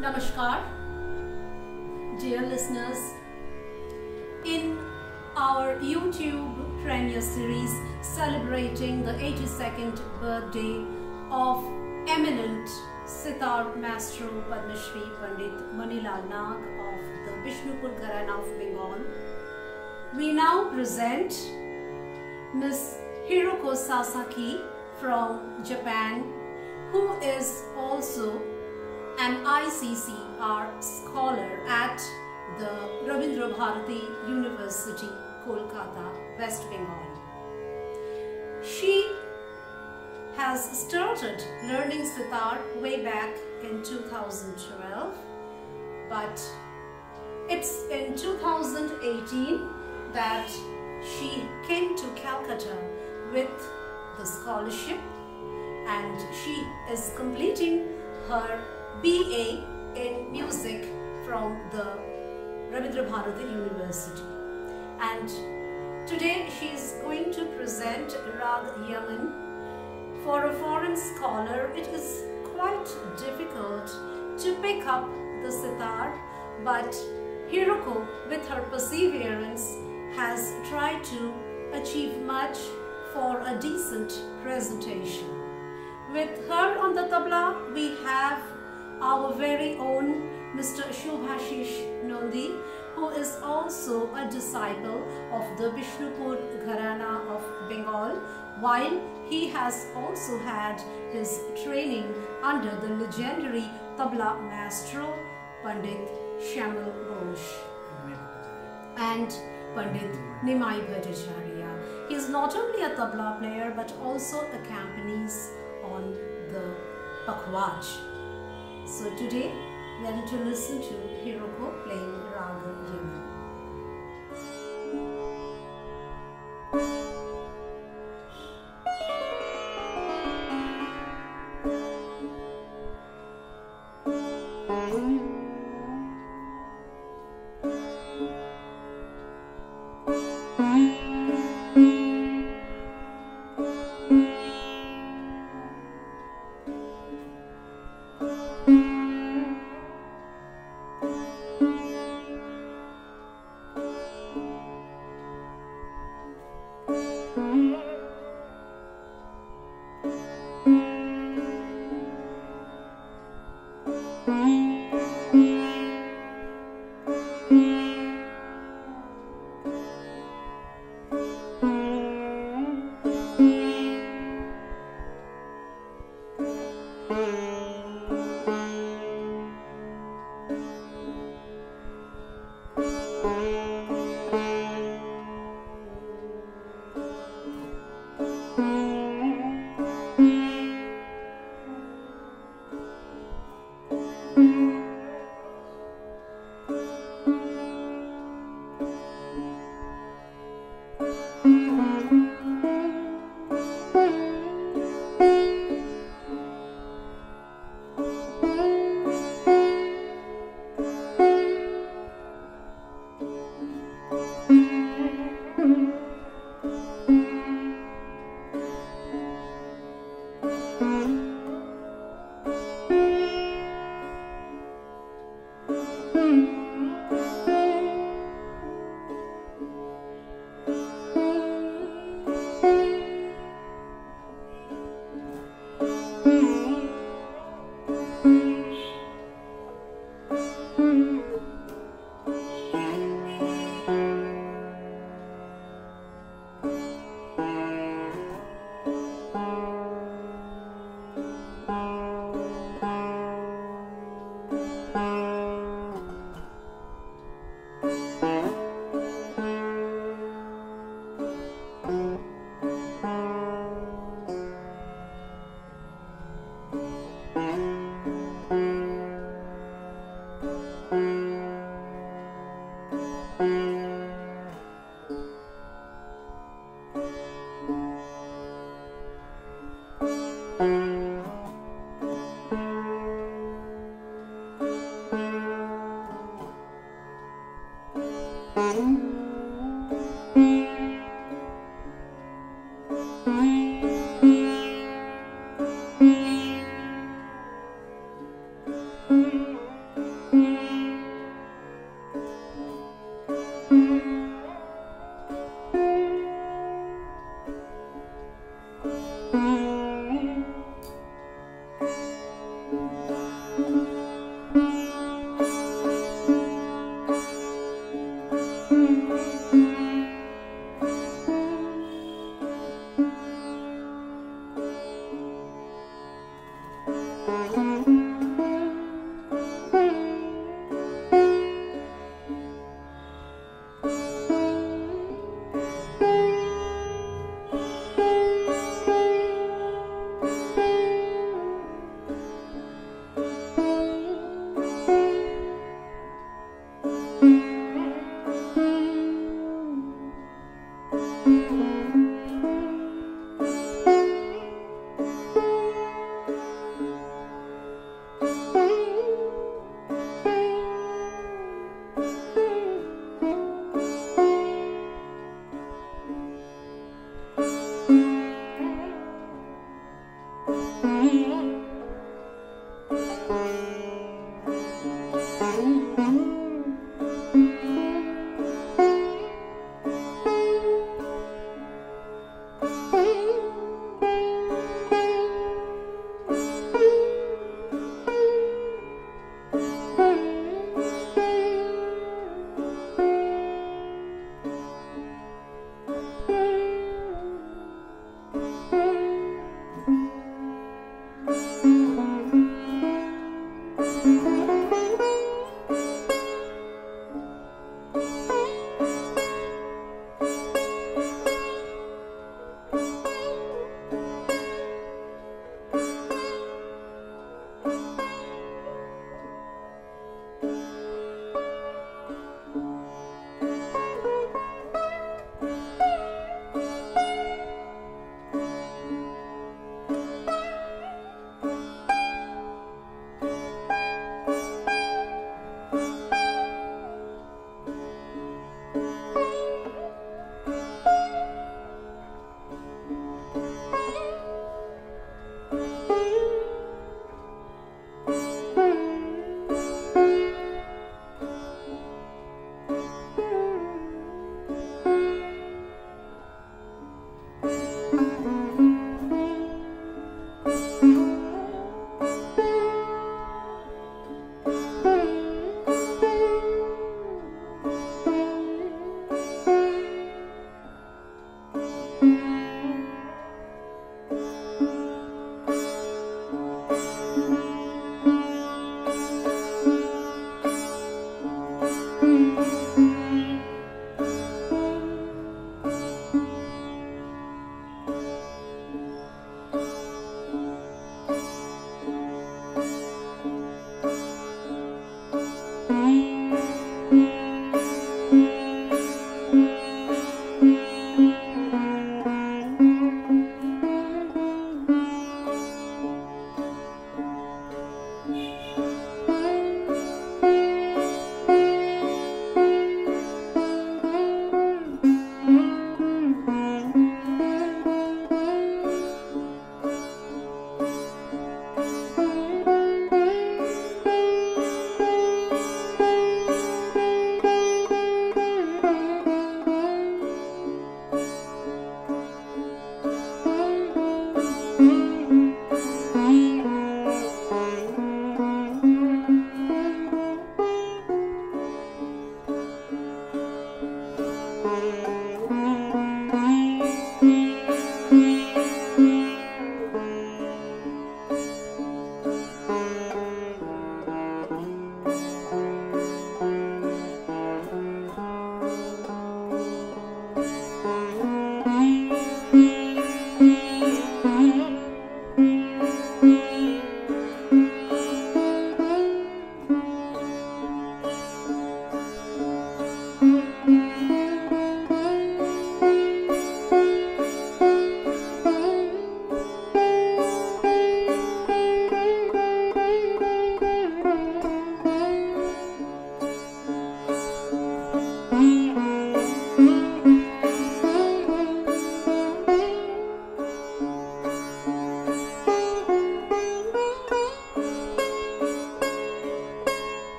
Namaskar, dear listeners. In our YouTube premiere series celebrating the 82nd birthday of eminent sitar maestro Padma Shri Pandit Manilal Nag of the Bishnupur Gharana of Bengal, we now present Miss Hiroko Sasaki from Japan, who is also an ICCR scholar at the Rabindra Bharati University, Kolkata, West Bengal. She has started learning sitar way back in 2012, but it's in 2018 that she came to Calcutta with the scholarship and she is completing her BA in music from the Rabindra Bharati University. And today she is going to present Rag Yaman. For a foreign scholar, it is quite difficult to pick up the sitar, but Hiroko, with her perseverance, has tried to achieve much for a decent presentation. With her on the tabla, we have our very own Mr. Subhasish Nandy, who is also a disciple of the Bishnupur Gharana of Bengal, while he has also had his training under the legendary tabla maestro Pandit Shamal Ghosh and Pandit Nimai Bhattacharya. He is not only a tabla player but also accompanies on the pakhwaj. So today we are going to listen to Hiroko playing Raga Yaman. Música